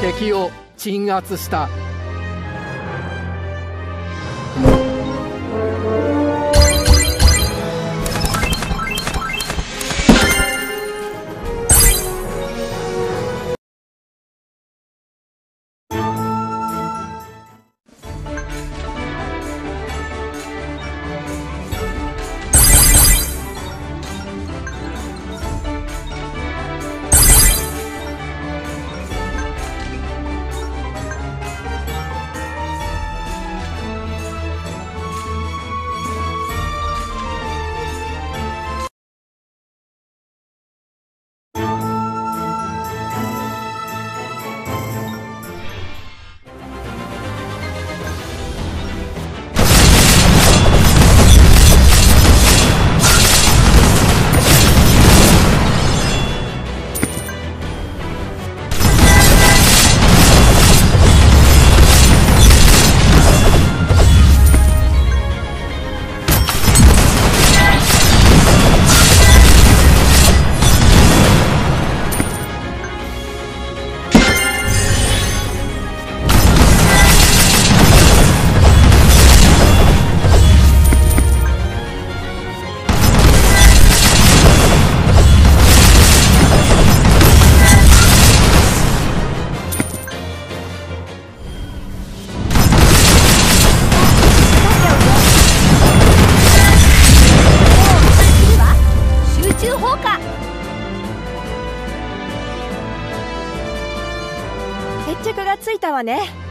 敵を鎮圧した。着がついたわね。